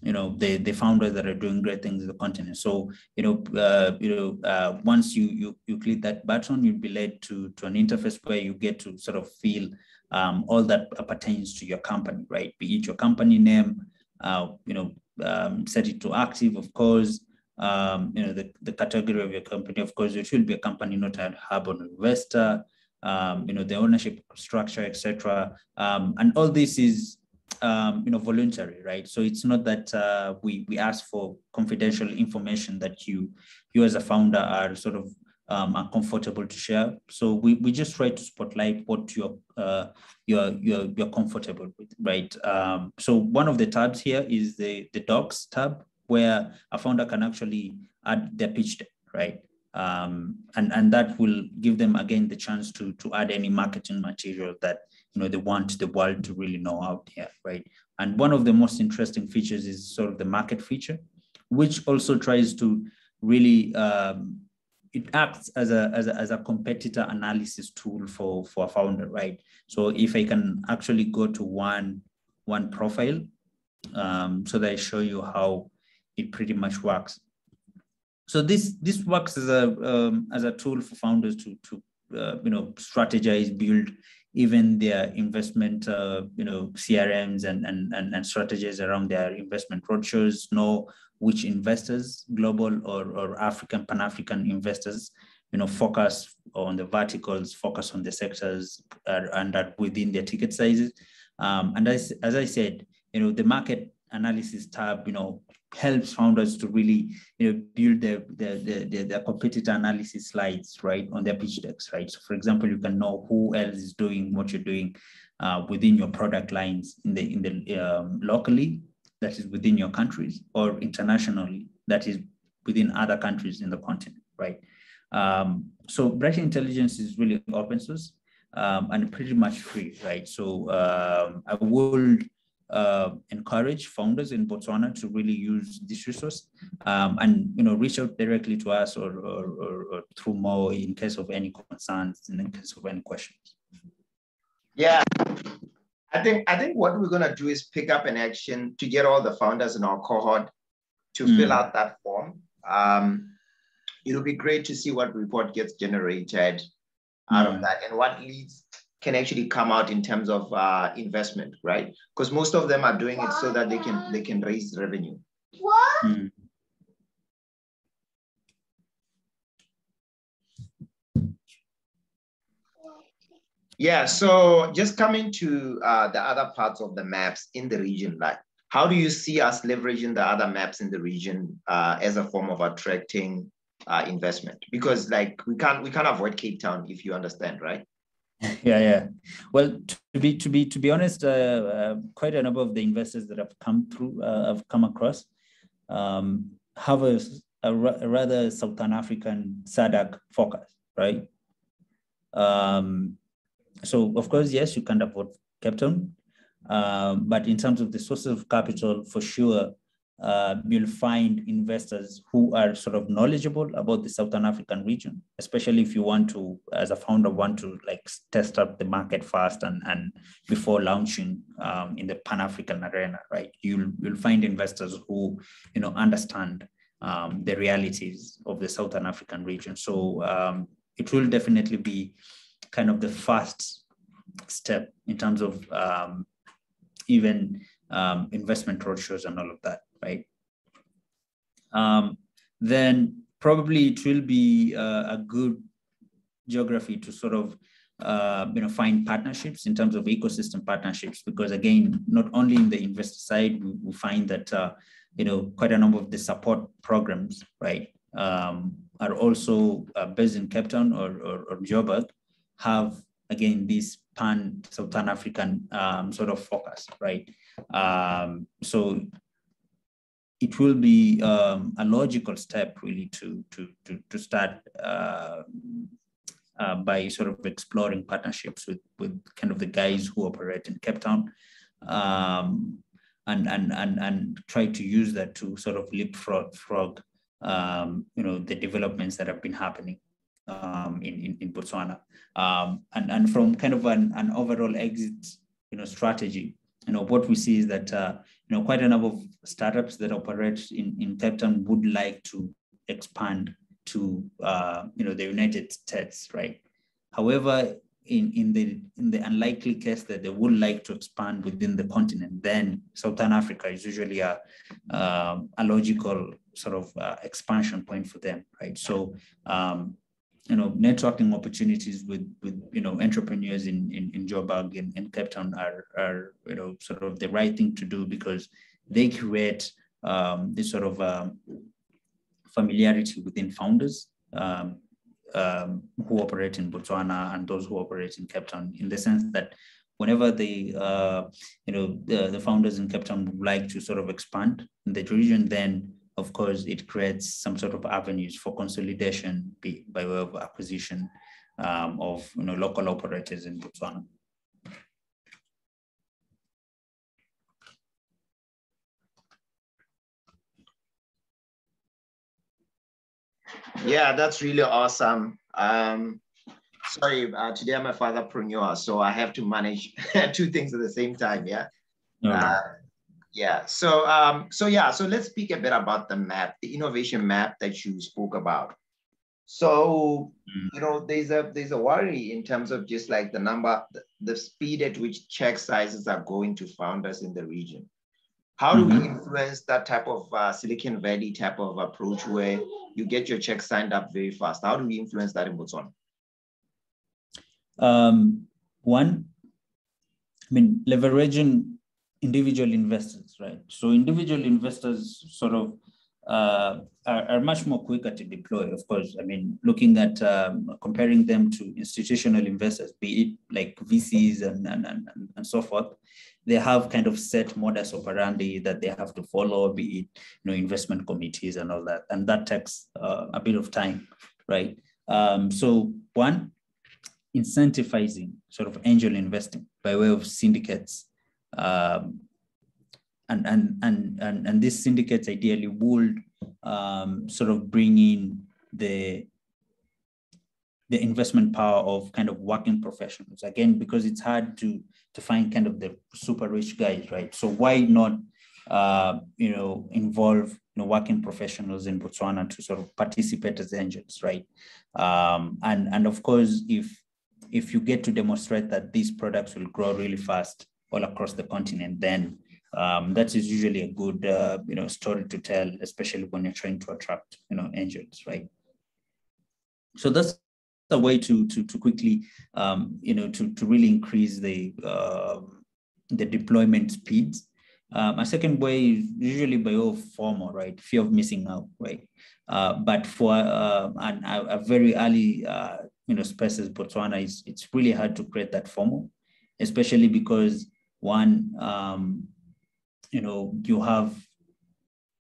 B: you know, the the founders that are doing great things in the continent. So you know, uh, you know, uh, once you you you click that button, you'll be led to to an interface where you get to sort of feel um, all that pertains to your company, right? Be it your company name, uh, you know, um, set it to active, of course. Um, you know, the, the category of your company, of course, it should be a company, not a hub or investor, um, you know, the ownership structure, etc. Um, and all this is, um, you know, voluntary, right? So it's not that uh, we, we ask for confidential information that you, you as a founder are sort of um, are comfortable to share. So we, we just try to spotlight what you're, uh, you're, you're, you're comfortable with, right? Um, so one of the tabs here is the, the docs tab where a founder can actually add their pitch deck, right? Um, and, and that will give them, again, the chance to, to add any marketing material that you know, they want the world to really know out here, right? And one of the most interesting features is sort of the market feature, which also tries to really um, it acts as a, as a, as a competitor analysis tool for, for a founder, right? So if I can actually go to one, one profile um, so that I show you how it pretty much works. So this, this works as a, um, as a tool for founders to, to uh, you know, strategize, build even their investment, uh, you know, CRMs and, and, and, and strategies around their investment roadshows, know which investors, global or, or African, Pan-African investors, you know, focus on the verticals, focus on the sectors uh, and within their ticket sizes. Um, and as, as I said, you know, the market analysis tab, you know, helps founders to really, you know, build their, their, their, their competitor analysis slides, right, on their pitch decks, right? So for example, you can know who else is doing what you're doing uh, within your product lines in the, in the um, locally that is within your countries or internationally that is within other countries in the continent, right? Um, so Briter Intelligence is really open source um, and pretty much free, right? So um, I would uh, encourage founders in Botswana to really use this resource um, and you know reach out directly to us or, or, or, or through Mo in case of any concerns and in case of any questions.
A: Yeah, I think I think what we're gonna do is pick up an action to get all the founders in our cohort to mm. fill out that form. Um, it'll be great to see what report gets generated out of that and what leads can actually come out in terms of uh, investment, right? Because most of them are doing it so that they can they can raise revenue. What? Mm. Yeah, so just coming to uh, the other parts of the maps in the region, like how do you see us leveraging the other maps in the region uh, as a form of attracting uh, investment? Because like we can't we can't avoid Cape Town if you understand, right?
B: Yeah, yeah. Well, to be to be to be honest, uh, uh, quite a number of the investors that have come through, uh, have come across, um, have a rather Southern African SADC focus, right? Um, so of course, yes, you can afford Cape Town, um, but in terms of the sources of capital, for sure, uh, you'll find investors who are sort of knowledgeable about the Southern African region, especially if you want to, as a founder, want to like test up the market first and, and before launching um, in the Pan-African arena, right? You'll, you'll find investors who, you know, understand um, the realities of the Southern African region. So um, it will definitely be kind of the first step in terms of um, even um, investment roadshows and all of that, right? Um, then probably it will be uh, a good geography to sort of uh, you know find partnerships in terms of ecosystem partnerships because again not only in the investor side we, we find that uh, you know quite a number of the support programs right um, are also uh, based in Cape Town or, or, or Joburg have again this pan Southern African um, sort of focus, right? Um, so it will be um, a logical step really to to to, to start uh, uh, by sort of exploring partnerships with with kind of the guys who operate in Cape Town. Um, and, and, and, and try to use that to sort of leapfrog frog, um, you know, the developments that have been happening um, in, in, in, Botswana. Um, and, and from kind of an, an overall exit you know, strategy, you know, what we see is that, uh, you know, quite a number of startups that operate in, in Cape Town would like to expand to, uh, you know, the United States, right? However, in, in the in the unlikely case that they would like to expand within the continent, then Southern Africa is usually a um, a logical sort of uh, expansion point for them, right? So um, you know, networking opportunities with, with you know, entrepreneurs in, in, in Joburg and, and Cape Town are, are, you know, sort of the right thing to do because they create um, this sort of um, familiarity within founders. Um, um, who operate in Botswana and those who operate in Cape Town, in the sense that whenever the uh, you know the, the founders in Cape Town would like to sort of expand in the region, then of course it creates some sort of avenues for consolidation by way of acquisition um, of you know local operators in Botswana.
A: Yeah, that's really awesome. Um, sorry, uh, today I'm a fatherpreneur, so I have to manage two things at the same time. Yeah. Uh, yeah. So, um, so yeah. So let's speak a bit about the map, the innovation map that you spoke about. So, mm. you know, there's a there's a worry in terms of just like the number, the, the speed at which check sizes are going to founders in the region. How do mm-hmm. we influence that type of uh, Silicon Valley type of approach where you get your check signed up very fast? How do we influence that in Botswana?
B: Um, one, I mean, leveraging individual investors, right? So individual investors sort of uh, are, are, much more quicker to deploy, of course. I mean, looking at um, comparing them to institutional investors, be it like VCs and, and, and, and so forth, they have kind of set modus operandi that they have to follow, be it you know investment committees and all that, and that takes uh, a bit of time, right? Um, so one, incentivizing sort of angel investing by way of syndicates um, and, and, and, and, and these syndicates ideally would um, sort of bring in the, the investment power of kind of working professionals. Again, because it's hard to, to find kind of the super rich guys, right? So why not, uh, you know, involve you know, working professionals in Botswana to sort of participate as angels, right? Um, and, and of course, if, if you get to demonstrate that these products will grow really fast all across the continent, then um, that is usually a good uh, you know story to tell, especially when you're trying to attract you know angels, right? So that's a way to to to quickly um, you know to to really increase the uh, the deployment speeds. Um, a second way is usually by all FOMO, right? Fear of missing out, right? Uh, but for uh, an, a, a, very early uh, you know spaces, Botswana is it's really hard to create that FOMO, especially because one um, you know, you have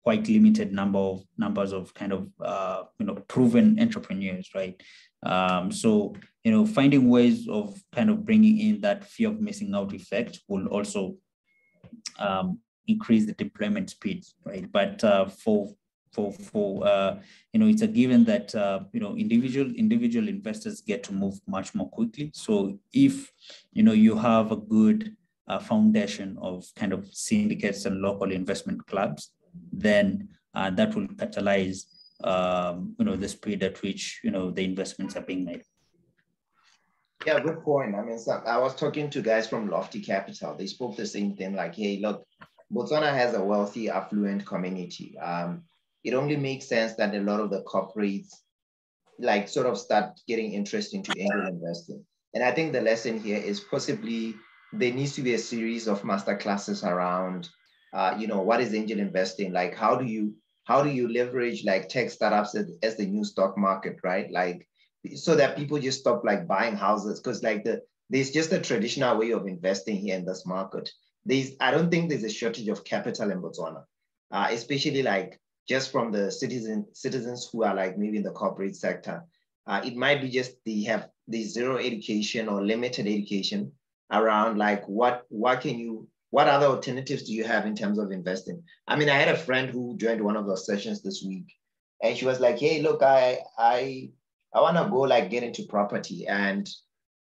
B: quite limited number of numbers of kind of uh, you know proven entrepreneurs, right? Um, so you know, finding ways of kind of bringing in that fear of missing out effect will also um, increase the deployment speed, right? But uh, for for for uh, you know, it's a given that uh, you know individual individual investors get to move much more quickly. So if you know you have a good uh, foundation of kind of syndicates and local investment clubs, then uh, that will catalyze um, you know the speed at which you know the investments are being made.
A: Yeah, good point. I mean, so I was talking to guys from Lofty Capital. They spoke the same thing. Like, hey, look, Botswana has a wealthy, affluent community. Um, it only makes sense that a lot of the corporates like sort of start getting interest into angel investing. And I think the lesson here is possibly there needs to be a series of master classes around uh, you know what is angel investing? Like how do you how do you leverage like tech startups as, as the new stock market right? Like so that people just stop like buying houses because like the there's just a traditional way of investing here in this market. There's i don't think there's a shortage of capital in botswana uh, especially like just from the citizen citizens who are like maybe in the corporate sector. Uh, it might be just they have the zero education or limited education around like what what can you what other alternatives do you have in terms of investing? I mean, I had a friend who joined one of those sessions this week, and she was like, "Hey, look, I I I want to go like get into property," and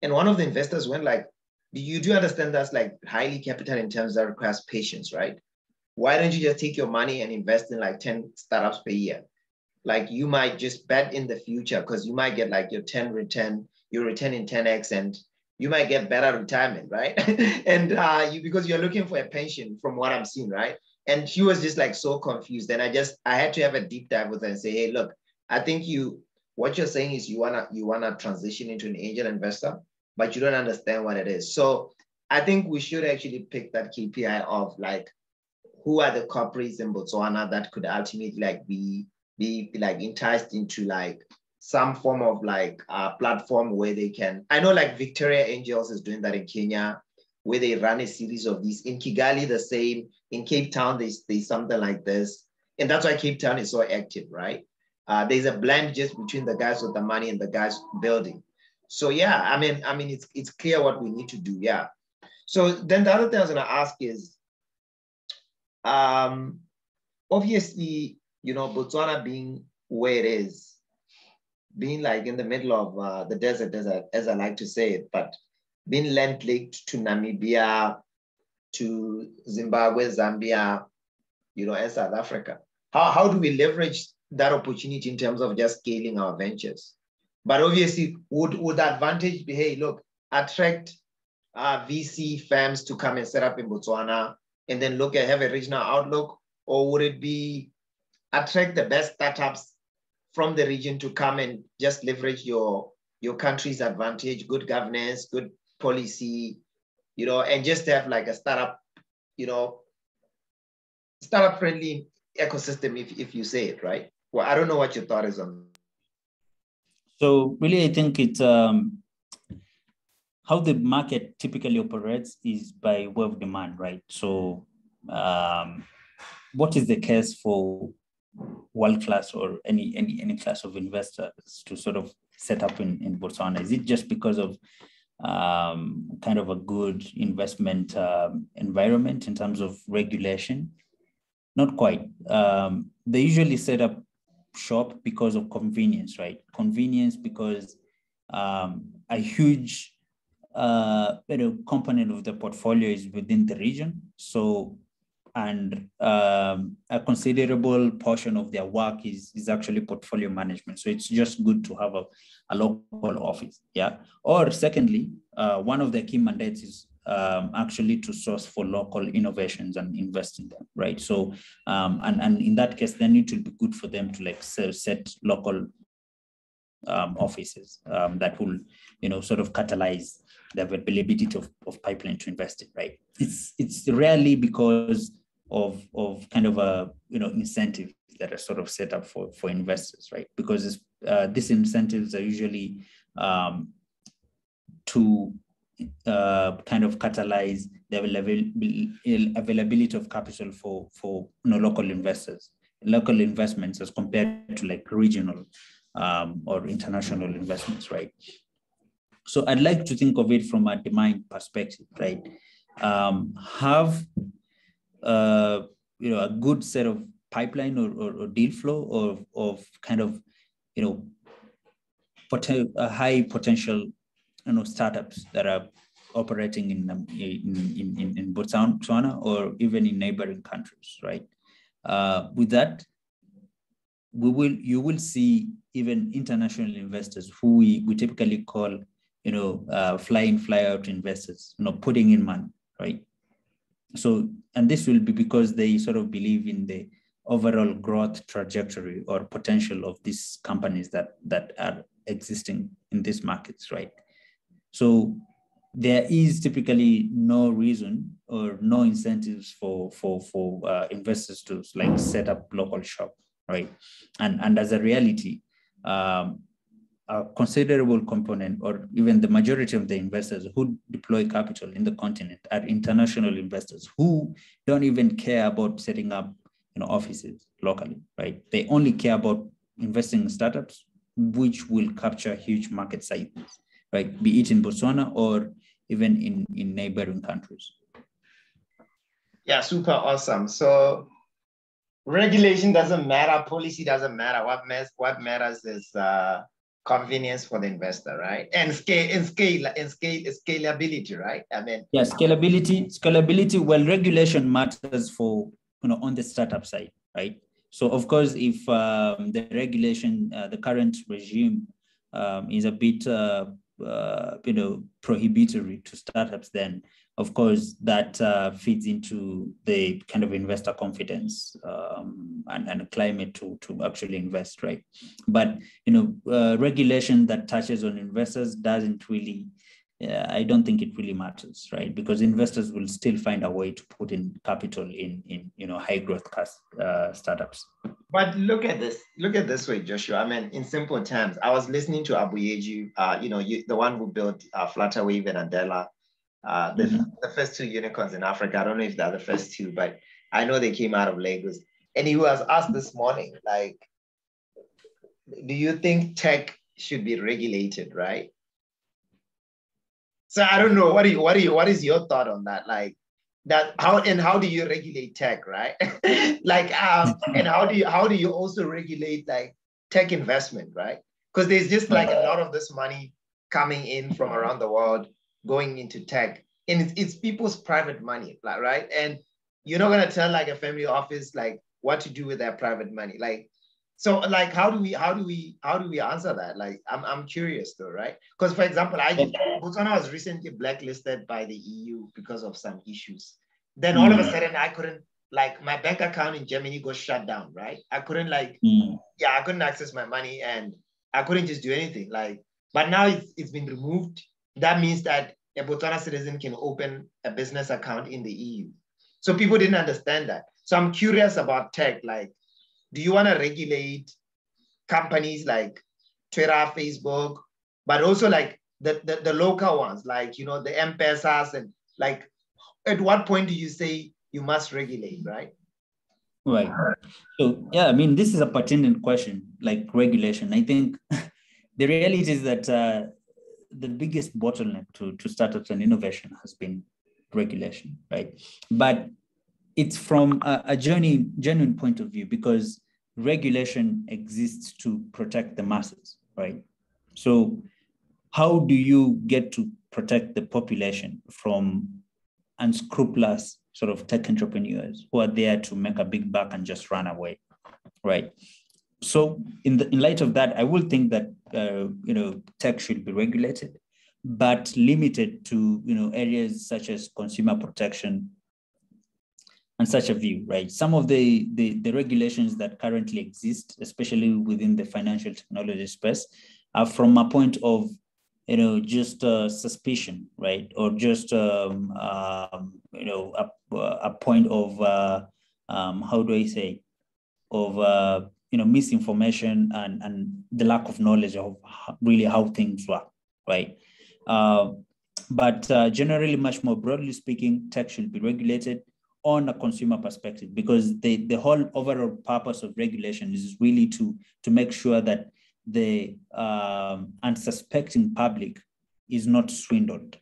A: and one of the investors went like, "Do you do understand that's like highly capital in terms that requires patience, right? Why don't you just take your money and invest in like ten startups per year? Like you might just bet in the future because you might get like your ten return, your return in ten x, and you might get better retirement, right? and uh, you because you're looking for a pension from what I'm seeing, right? And she was just like so confused. And I just I had to have a deep dive with her and say, hey, look, I think you what you're saying is you wanna you wanna transition into an angel investor, but you don't understand what it is. So I think we should actually pick that KPI of like who are the corporates in Botswana that could ultimately like be be like enticed into like some form of like a platform where they can. I know like Victoria Angels is doing that in Kenya, where they run a series of these. In Kigali, the same. In Cape Town, there's, there's something like this. And that's why Cape Town is so active, right? Uh, there's a blend just between the guys with the money and the guys building. So yeah, I mean, I mean, it's it's clear what we need to do. Yeah. So then the other thing I was gonna ask is, um, obviously, you know, Botswana being where it is, being like in the middle of uh, the desert, desert, as I like to say it, but being land linked to Namibia, to Zimbabwe, Zambia, you know, and South Africa. How, how do we leverage that opportunity in terms of just scaling our ventures? But obviously, would, would the advantage be, hey, look, attract uh, VC firms to come and set up in Botswana and then look at have a regional outlook? Or would it be attract the best startups from the region to come and just leverage your, your country's advantage, good governance, good policy, you know, and just have like a startup, you know, startup friendly ecosystem, if, if you say it, right? Well, I don't know what your thought is on
B: so really, I think it's um, how the market typically operates is by way of demand, right? So um, what is the case for world class or any any any class of investors to sort of set up in, in Botswana? Is it just because of um, kind of a good investment um, environment in terms of regulation? Not quite. Um, they usually set up shop because of convenience, right? Convenience because um, a huge uh, you know, component of the portfolio is within the region. So, and um, a considerable portion of their work is, is actually portfolio management. So it's just good to have a, a local office. Yeah. Or secondly, uh, one of the key mandates is um, actually to source for local innovations and invest in them, right? So, um, and, and in that case, then it will be good for them to like set local um, offices um, that will, you know, sort of catalyze the availability of, of pipeline to invest in, right? It's it's rarely because of of kind of a you know incentive that are sort of set up for for investors, right? Because uh, these incentives are usually um, to uh, kind of catalyze the availability of capital for for you know, local investors, local investments as compared to like regional um, or international investments, right? So I'd like to think of it from a demand perspective, right? Um, have uh, you know a good set of pipeline or, or, or deal flow of, of kind of you know a high potential you know startups that are operating in in in, in Botswana or even in neighboring countries, right? Uh, with that, we will you will see even international investors who we, we typically call you know uh, fly in fly out investors, you know, putting in money, right? So and this will be because they sort of believe in the overall growth trajectory or potential of these companies that that are existing in these markets, right? So there is typically no reason or no incentives for for for uh, investors to like set up local shop, right? And and as a reality, um, a considerable component or even the majority of the investors who deploy capital in the continent are international investors who don't even care about setting up you know offices locally right they only care about investing in startups which will capture huge market sizes right? Be it in Botswana or even in, in neighboring countries.
A: Yeah, super awesome. So regulation doesn't matter, policy doesn't matter. What matters, what matters is uh, convenience for the investor, right? And scale and scale and scale scalability, right? I mean,
B: yeah, scalability, scalability. Well, regulation matters for you know on the startup side, right? So of course, if um, the regulation, uh, the current regime um, is a bit uh, uh, you know prohibitory to startups then of course that uh, feeds into the kind of investor confidence um, and, and climate to, to actually invest right? But you know uh, regulation that touches on investors doesn't really uh, I don't think it really matters, right? Because investors will still find a way to put in capital in, in you know, high growth uh, startups.
A: But look at this. Look at this way, Joshua. I mean, in simple terms, I was listening to Aboyeji, uh, you know, you, the one who built uh, Flutterwave and Andela, uh, the, mm-hmm. the first two unicorns in Africa. I don't know if they're the first two, but I know they came out of Lagos. And he was asked this morning, like, do you think tech should be regulated, right? So I don't know. What do you what do you what is your thought on that? Like that how and how do you regulate tech, right? like um and how do you how do you also regulate like tech investment, right? Because there's just like a lot of this money coming in from around the world going into tech. And it's, it's people's private money, like right? And you're not gonna tell like a family office like what to do with their private money. Like so like how do we how do we how do we answer that? Like i'm, I'm curious though right? Because for example i botswana was recently blacklisted by the eu because of some issues. Then all mm. of a mm. sudden i couldn't like my bank account in germany got shut down right? I couldn't like mm. yeah i couldn't access my money and i couldn't just do anything like but now it's, it's been removed. That means that a botswana citizen can open a business account in the eu so people didn't understand that. So i'm curious about tech like do you want to regulate companies like Twitter, Facebook, but also like the, the, the local ones, like, you know, the M-Pesas and like, at what point do you say you must regulate, right?
B: Right. So, yeah, I mean, this is a pertinent question, like regulation. I think the reality is that uh, the biggest bottleneck to, to startups and innovation has been regulation, right? But it's from a, a genuine, genuine point of view because regulation exists to protect the masses, right? So how do you get to protect the population from unscrupulous sort of tech entrepreneurs who are there to make a big buck and just run away, right? So in the in light of that, I will think that uh, you know tech should be regulated, but limited to you know areas such as consumer protection, and such a view, right? Some of the, the, the, regulations that currently exist, especially within the financial technology space, are from a point of, you know, just uh, suspicion, right? Or just, um, um, you know, a, a point of, uh, um, how do I say, of, uh, you know, misinformation and, and the lack of knowledge of really how things work, right? Uh, but uh, generally, much more broadly speaking, tech should be regulated on a consumer perspective because the, the whole overall purpose of regulation is really to, to make sure that the um, unsuspecting public is not swindled,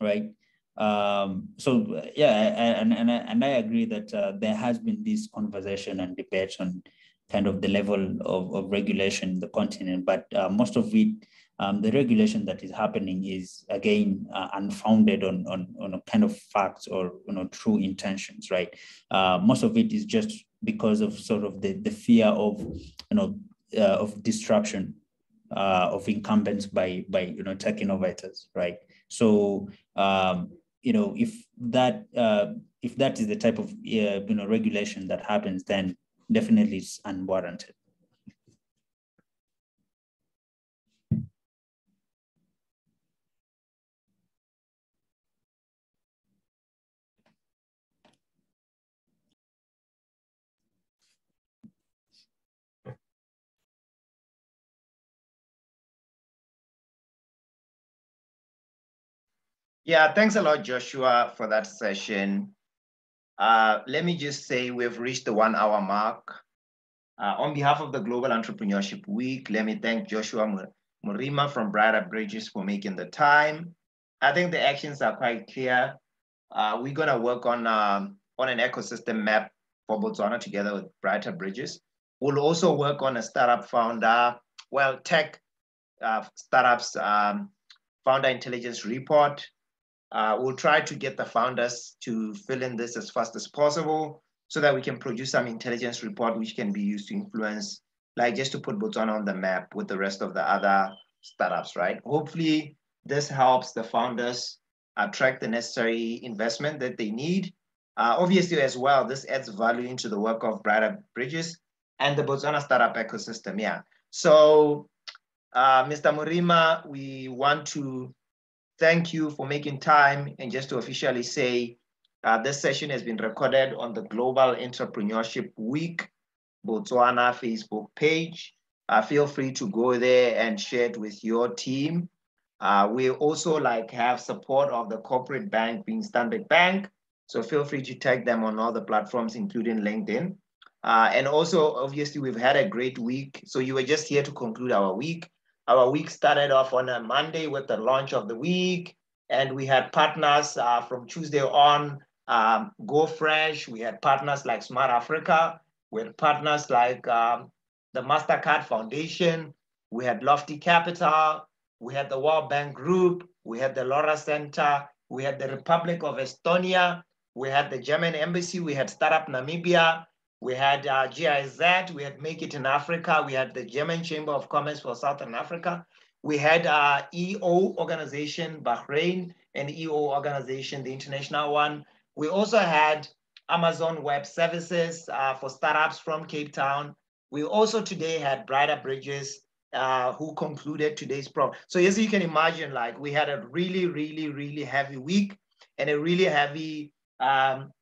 B: right? Um, so yeah, and, and, and I agree that uh, there has been this conversation and debate on kind of the level of, of regulation in the continent, but uh, most of it um, the regulation that is happening is again uh, unfounded on, on, on a kind of facts or you know true intentions, right? Uh, most of it is just because of sort of the, the fear of you know uh, of disruption uh, of incumbents by by you know tech innovators, right? So um, you know if that uh, if that is the type of uh, you know regulation that happens, then definitely it's unwarranted.
A: Yeah, thanks a lot, Joshua, for that session. Uh, let me just say we've reached the one hour mark. Uh, on behalf of the Global Entrepreneurship Week, let me thank Joshua Murima from Briter Bridges for making the time. I think the actions are quite clear. Uh, we're gonna work on, um, on an ecosystem map for Botswana together with Briter Bridges. We'll also work on a startup founder, well, tech uh, startups um, founder intelligence report uh, we'll try to get the founders to fill in this as fast as possible so that we can produce some intelligence report which can be used to influence, like just to put Botswana on the map with the rest of the other startups, right? Hopefully this helps the founders attract the necessary investment that they need. Uh, obviously as well, this adds value into the work of Briter Bridges and the Botswana startup ecosystem, yeah. So uh, Mr. Murima, we want to thank you for making time and just to officially say uh, this session has been recorded on the Global Entrepreneurship Week Botswana Facebook page. Uh, feel free to go there and share it with your team. Uh, we also like have support of the corporate bank being Standard Bank. So feel free to tag them on all the platforms, including LinkedIn. Uh, and also, obviously, we've had a great week. So you were just here to conclude our week. Our week started off on a Monday with the launch of the week, and we had partners uh, from Tuesday on. Um, Go Fresh. We had partners like Smart Africa. We had partners like um, the Mastercard Foundation. We had Lofty Capital. We had the World Bank Group. We had the Laura Center. We had the Republic of Estonia. We had the German Embassy. We had Startup Namibia. We had uh, GIZ, we had Make It in Africa, we had the German Chamber of Commerce for Southern Africa, we had uh, EO organization, Bahrain, and EO organization, the international one. We also had Amazon Web Services uh, for startups from Cape Town. We also today had Briter Bridges uh, who concluded today's program. So as you can imagine, like we had a really, really, really heavy week and a really heavy um,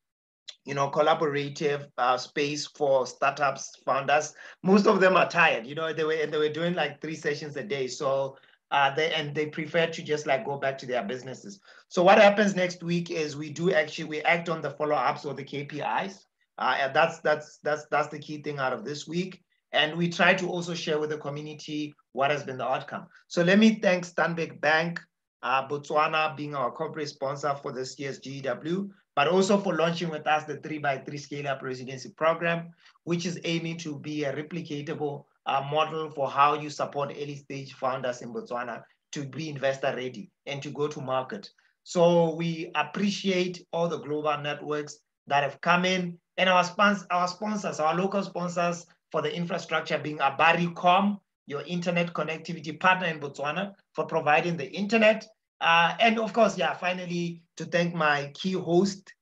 A: you know, collaborative uh, space for startups, founders. Most of them are tired, you know, they were, they were doing like three sessions a day. So uh, they, and they prefer to just like go back to their businesses. So what happens next week is we do actually, we act on the follow-ups or the KPIs. Uh, that's, that's, that's, that's the key thing out of this week. And we try to also share with the community what has been the outcome. So let me thank Stanbic Bank, uh, Botswana being our corporate sponsor for this year's GEW, but also for launching with us the 3x3 Scale Up Residency Program, which is aiming to be a replicatable uh, model for how you support early stage founders in Botswana to be investor ready and to go to market. So we appreciate all the global networks that have come in and our, spons our sponsors, our local sponsors for the infrastructure being Abaricom, your internet connectivity partner in Botswana for providing the internet. Uh, and of course, yeah, finally, to thank my key host,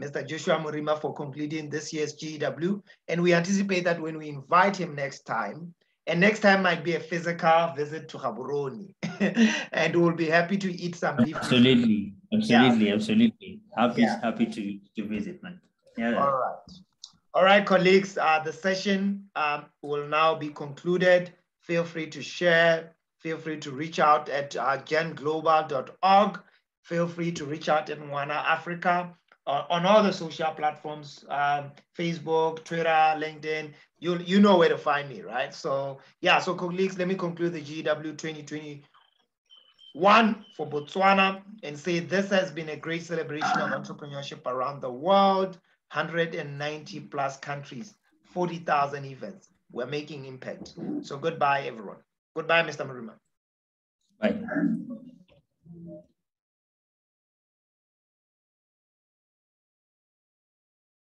A: Mr. Joshua Murima, for concluding this year's GEW. And we anticipate that when we invite him next time, and next time might be a physical visit to Gaborone, and we'll be happy to eat some beef.
B: Absolutely, absolutely, yeah. absolutely. Happy, yeah. happy to, to visit, man.
A: Yeah. All right. All right, colleagues, uh, the session um, will now be concluded. Feel free to share. Feel free to reach out at uh, genglobal.org feel free to reach out to Moana Africa uh, on all the social platforms, um, Facebook, Twitter, LinkedIn. You you know where to find me, right? So yeah, so colleagues, let me conclude the GW 2021 for Botswana and say this has been a great celebration of entrepreneurship around the world, 190 plus countries, 40,000 events. We're making impact. So goodbye, everyone. Goodbye, Mr. Maruma.
B: Bye.